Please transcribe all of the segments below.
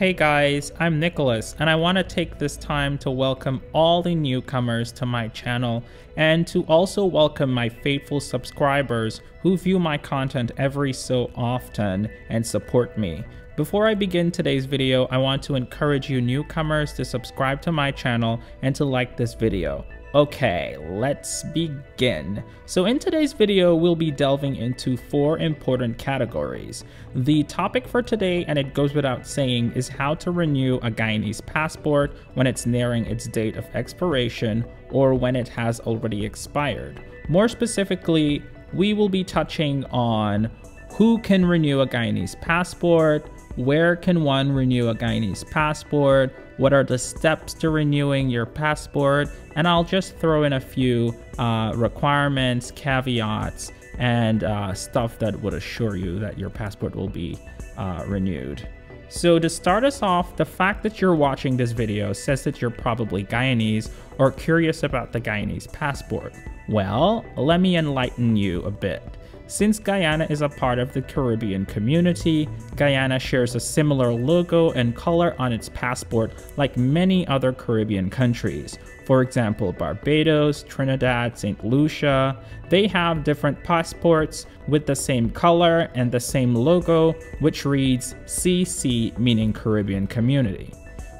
Hey guys, I'm Nicholas, and I want to take this time to welcome all the newcomers to my channel and to also welcome my faithful subscribers who view my content every so often and support me. Before I begin today's video, I want to encourage you newcomers to subscribe to my channel and to like this video. Okay, let's begin. So in today's video, we'll be delving into four important categories. The topic for today, and it goes without saying, is how to renew a Guyanese passport when it's nearing its date of expiration or when it has already expired. More specifically, we will be touching on who can renew a Guyanese passport, where can one renew a Guyanese passport, what are the steps to renewing your passport, and I'll just throw in a few uh, requirements, caveats, and uh, stuff that would assure you that your passport will be uh, renewed. So to start us off, the fact that you're watching this video says that you're probably Guyanese or curious about the Guyanese passport. Well, let me enlighten you a bit. Since Guyana is a part of the Caribbean community, Guyana shares a similar logo and color on its passport like many other Caribbean countries. For example, Barbados, Trinidad, St. Lucia, they have different passports with the same color and the same logo, which reads CC meaning Caribbean Community.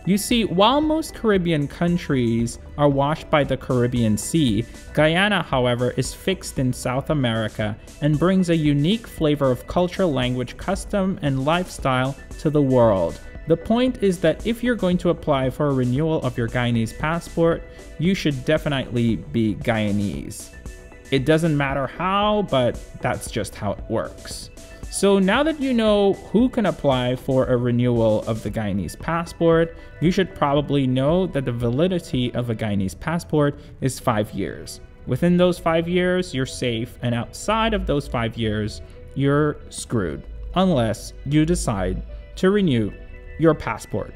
You see, while most Caribbean countries are washed by the Caribbean Sea, Guyana, however, is fixed in South America and brings a unique flavor of culture, language, custom, and lifestyle to the world. The point is that if you're going to apply for a renewal of your Guyanese passport, you should definitely be Guyanese. It doesn't matter how, but that's just how it works. So now that you know who can apply for a renewal of the Guyanese passport, you should probably know that the validity of a Guyanese passport is five years. Within those five years, you're safe, and outside of those five years, you're screwed, unless you decide to renew your passport.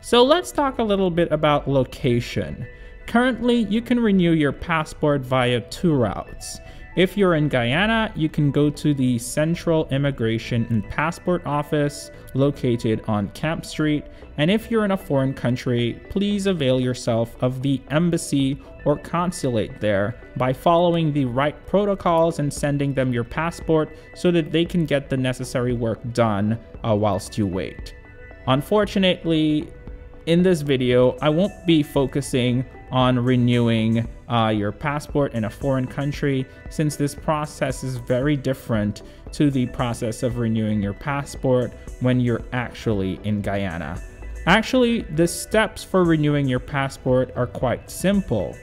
So let's talk a little bit about location. Currently, you can renew your passport via two routes. If you're in Guyana, you can go to the Central Immigration and Passport Office located on Camp Street. And if you're in a foreign country, please avail yourself of the embassy or consulate there by following the right protocols and sending them your passport so that they can get the necessary work done uh, whilst you wait. Unfortunately, in this video, I won't be focusing on renewing uh, your passport in a foreign country since this process is very different to the process of renewing your passport when you're actually in Guyana. Actually, the steps for renewing your passport are quite simple.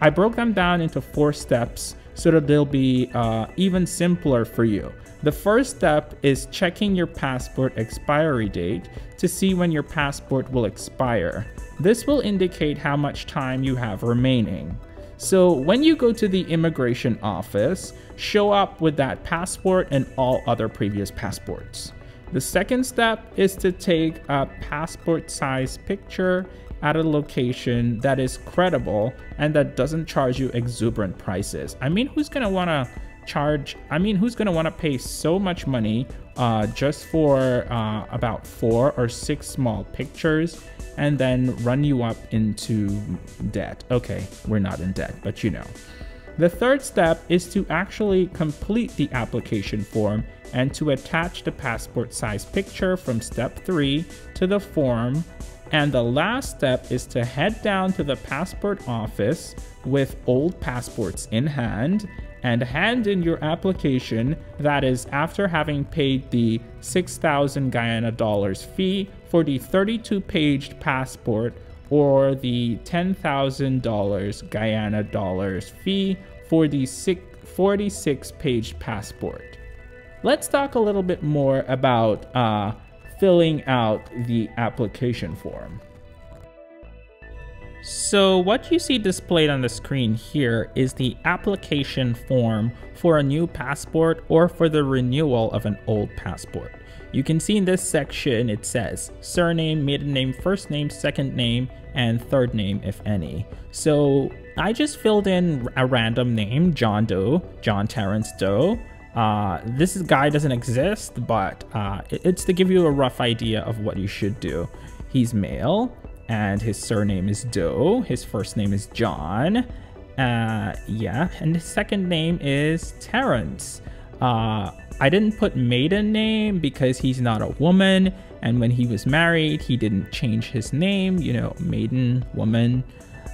I broke them down into four steps so that they'll be uh, even simpler for you. The first step is checking your passport expiry date to see when your passport will expire. This will indicate how much time you have remaining. So when you go to the immigration office, show up with that passport and all other previous passports. The second step is to take a passport size picture at a location that is credible and that doesn't charge you exuberant prices. I mean, who's gonna wanna charge, I mean, who's gonna wanna pay so much money uh, just for uh, about four or six small pictures and then run you up into debt. Okay, we're not in debt, but you know. The third step is to actually complete the application form and to attach the passport size picture from step 3 to the form. And the last step is to head down to the passport office with old passports in hand and hand in your application that is after having paid the 6000 Guyana dollars fee for the 32 paged passport or the $10,000 Guyana dollars fee for the 46 paged passport. Let's talk a little bit more about uh, filling out the application form. So what you see displayed on the screen here is the application form for a new passport or for the renewal of an old passport. You can see in this section it says surname, maiden name, first name, second name, and third name if any. So I just filled in a random name, John Doe, John Terrence Doe, Uh, this guy doesn't exist, but uh, it's to give you a rough idea of what you should do. He's male, and his surname is Doe. His first name is John. Uh, yeah, and his second name is Terrence. Uh, I didn't put maiden name because he's not a woman, and when he was married, he didn't change his name, you know, maiden, woman.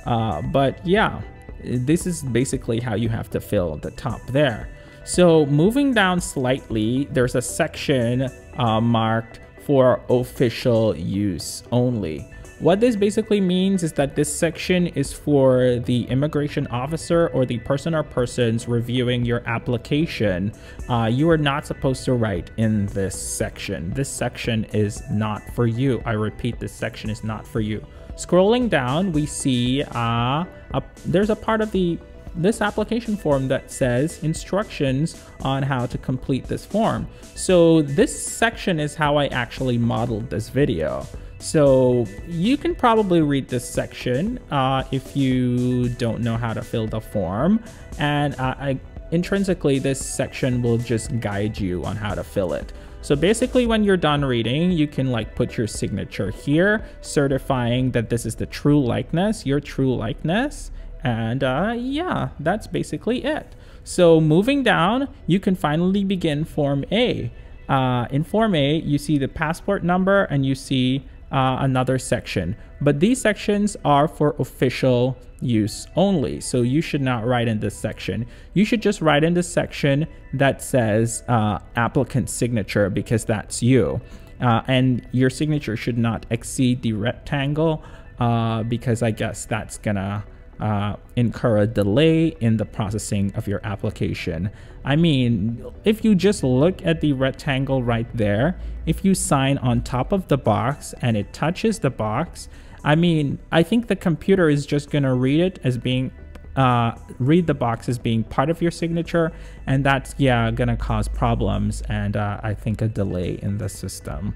Uh, but yeah, this is basically how you have to fill the top there. So moving down slightly, there's a section uh, marked for official use only. What this basically means is that this section is for the immigration officer or the person or persons reviewing your application. Uh, you are not supposed to write in this section. This section is not for you. I repeat, this section is not for you. Scrolling down, we see uh, a, there's a part of the this application form that says instructions on how to complete this form. So this section is how I actually modeled this video. So you can probably read this section uh, if you don't know how to fill the form. And uh, I, intrinsically, this section will just guide you on how to fill it. So basically when you're done reading, you can like put your signature here, certifying that this is the true likeness, your true likeness. And uh, yeah, that's basically it. So moving down, you can finally begin Form A. Uh, in Form A, you see the passport number and you see uh, another section. But these sections are for official use only. So you should not write in this section. You should just write in the section that says uh, applicant signature because that's you. Uh, and your signature should not exceed the rectangle uh, because I guess that's gonna uh, incur a delay in the processing of your application. I mean, if you just look at the rectangle right there, if you sign on top of the box and it touches the box, I mean, I think the computer is just gonna read it as being uh, read the box as being part of your signature, and that's yeah gonna cause problems and uh, I think a delay in the system.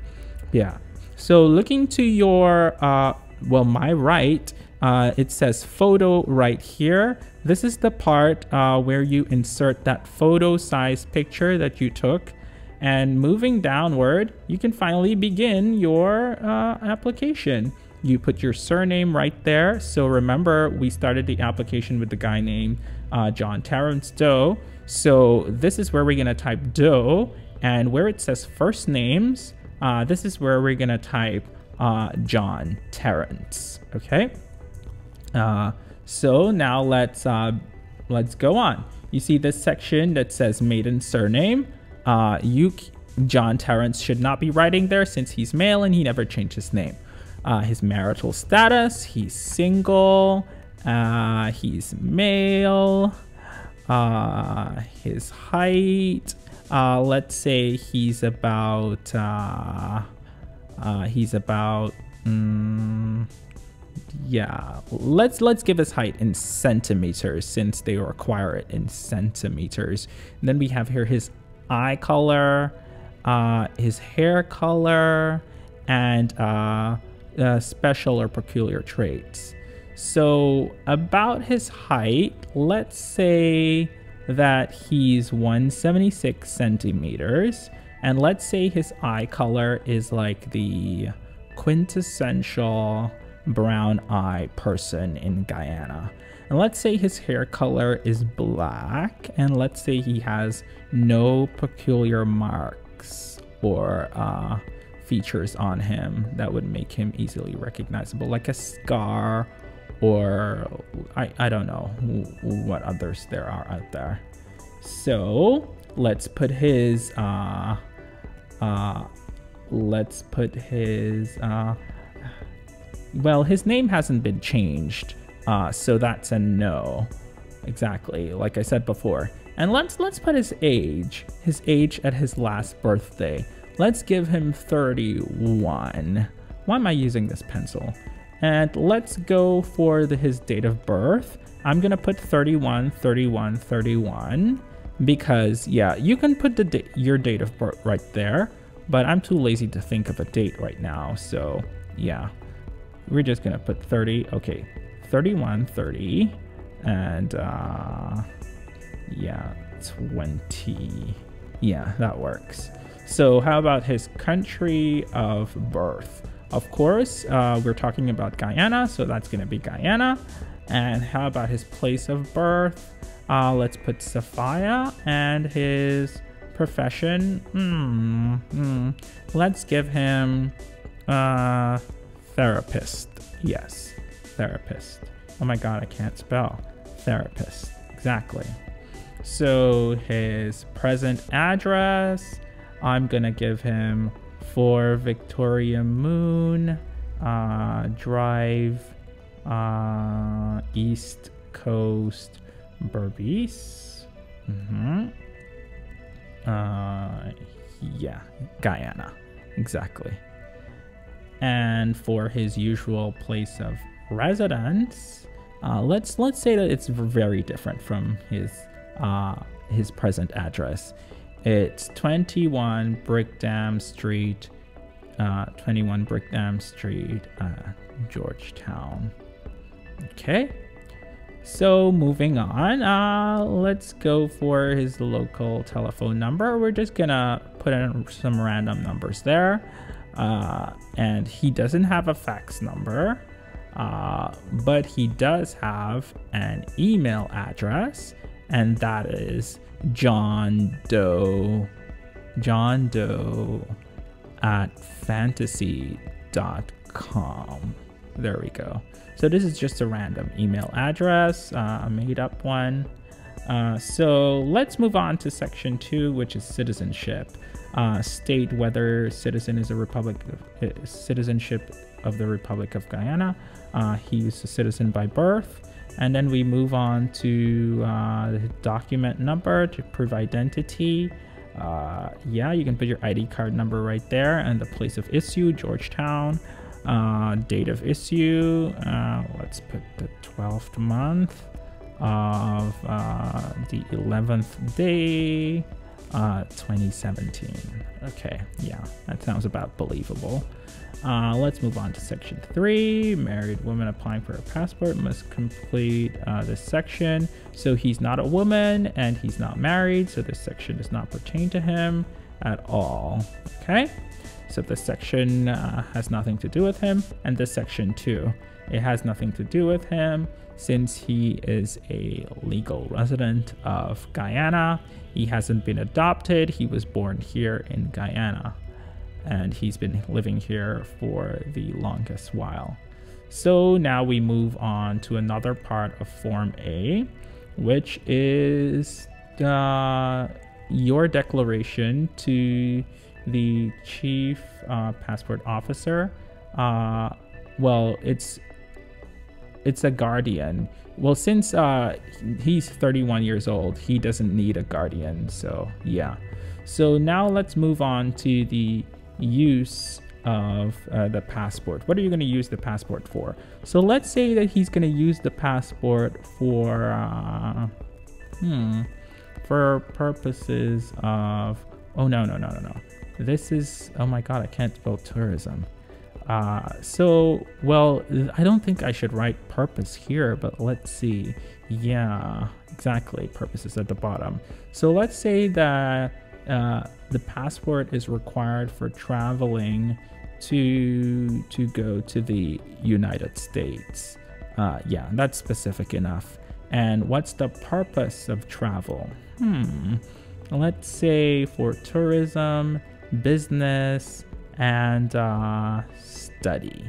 Yeah. So looking to your uh, well, my right, uh, it says photo right here. This is the part uh, where you insert that photo size picture that you took. And moving downward, you can finally begin your uh, application. You put your surname right there. So remember, we started the application with the guy named uh, John Terrence Doe. So this is where we're gonna type Doe. And where it says first names, uh, this is where we're gonna type uh, John Terrence. Okay. Uh, so now let's uh, let's go on. You see this section that says maiden surname. Uh, you, John Terrence, should not be writing there since he's male and he never changed his name. Uh, his marital status, he's single. Uh, he's male. Uh, his height, uh, let's say he's about uh, uh, he's about mm, yeah let's let's give his height in centimeters since they require it in centimeters. And then we have here his eye color uh, his hair color and uh, uh, special or peculiar traits. So about his height let's say that he's 176 centimeters and let's say his eye color is like the quintessential brown eye person in Guyana. And let's say his hair color is black, and let's say he has no peculiar marks or uh, features on him that would make him easily recognizable, like a scar or I, I don't know what others there are out there. So let's put his uh, uh, let's put his uh, well, his name hasn't been changed, uh, so that's a no. Exactly, like I said before. And let's let's put his age, his age at his last birthday. Let's give him 31. Why am I using this pencil? And let's go for the, his date of birth. I'm gonna put 31, 31, 31 because yeah, you can put the your date of birth right there, but I'm too lazy to think of a date right now. So yeah, we're just gonna put 30. Okay, 31, 30, and uh, yeah, 20. Yeah, that works. So, how about his country of birth? Of course, uh, we're talking about Guyana, so that's to be Guyana. And how about his place of birth? Uh, let's put Sophia and his profession. Hmm. hmm. Let's give him uh, therapist. Yes, therapist. Oh my god, I can't spell. Therapist. Exactly. So his present address, I'm gonna give him for Victoria Moon uh, Drive, uh, East Coast, Berbice. Mm-hmm. Uh, yeah, Guyana, exactly. And for his usual place of residence, uh, let's let's say that it's very different from his uh, his present address. It's 21 Brickdam Street, uh, 21 Brickdam Street, uh, Georgetown. Okay. So moving on, uh, let's go for his local telephone number. We're just gonna put in some random numbers there. Uh, and he doesn't have a fax number, uh, but he does have an email address, and that is John Doe, John Doe at fantasy.com. There we go. So this is just a random email address, uh, a made up one. Uh, so let's move on to section two, which is citizenship. Uh, state whether citizen is a republic, uh, citizenship of the Republic of Guyana. Uh, he's a citizen by birth. And then we move on to document number to prove identity. Yeah, you can put your ID card number right there and the place of issue, Georgetown. Date of issue, let's put the 12th month of uh, the 11th day, uh, 2017. Okay, yeah, that sounds about believable. Uh, let's move on to section three. Married woman applying for a passport must complete uh, this section. So he's not a woman and he's not married, so this section does not pertain to him at all. Okay, so this section uh, has nothing to do with him, and this section too. It has nothing to do with him since he is a legal resident of Guyana. He hasn't been adopted, he was born here in Guyana and he's been living here for the longest while. So now we move on to another part of Form A, which is uh, your declaration to the chief uh, passport officer. Uh, well, it's it's a guardian. Well, since uh, he's 31 years old, he doesn't need a guardian. So yeah. So now let's move on to the use of uh, the passport. What are you going to use the passport for? So let's say that he's going to use the passport for, uh, hmm, for purposes of, oh no, no, no, no, no. This is, oh my God, I can't spell tourism. Uh, so, well, I don't think I should write purpose here, but let's see. Yeah, exactly. Purpose is at the bottom. So let's say that uh, the passport is required for traveling to to go to the United States. Uh, yeah, that's specific enough. And what's the purpose of travel? Hmm. Let's say for tourism, business, and uh, study.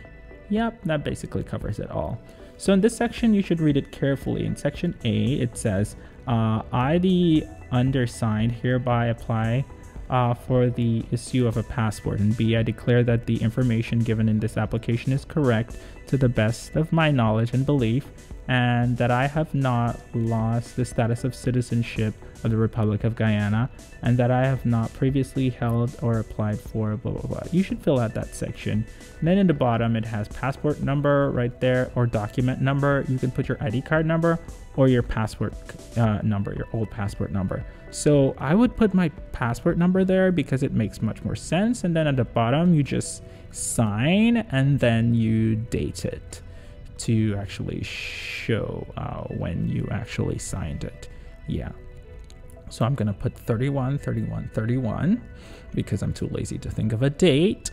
Yep, that basically covers it all. So in this section, you should read it carefully. In section A, it says, uh, I, the undersigned, hereby apply uh, for the issue of a passport. And B, I declare that the information given in this application is correct to the best of my knowledge and belief, and that I have not lost the status of citizenship of the Republic of Guyana, and that I have not previously held or applied for blah blah blah. You should fill out that section. And then in the bottom, it has passport number right there or document number. You can put your ID card number or your passport uh, number, your old passport number. So I would put my passport number there because it makes much more sense. And then at the bottom, you just sign and then you date it to actually show uh, when you actually signed it. Yeah. So I'm going to put 31, 31, 31 because I'm too lazy to think of a date.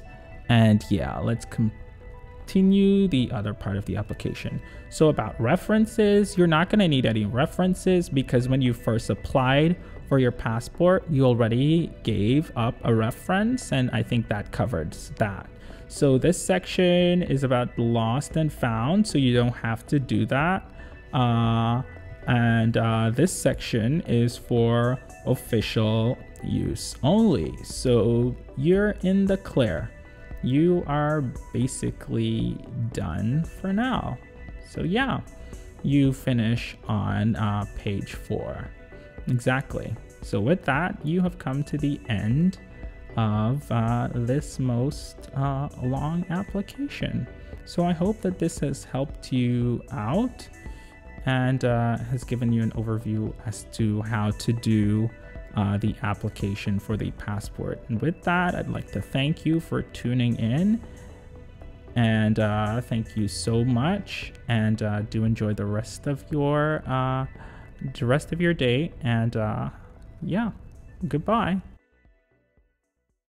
And yeah, let's continue the other part of the application. So about references, you're not going to need any references because when you first applied for your passport, you already gave up a reference and I think that covers that. So this section is about lost and found, so you don't have to do that. Uh, and uh, this section is for official use only. So you're in the clear. You are basically done for now. So yeah, you finish on uh, page four. Exactly. So with that, you have come to the end of uh, this most uh, long application. So I hope that this has helped you out and uh, has given you an overview as to how to do uh, the application for the passport. And with that, I'd like to thank you for tuning in and uh, thank you so much and uh, do enjoy the rest of your the rest of your day and uh, yeah goodbye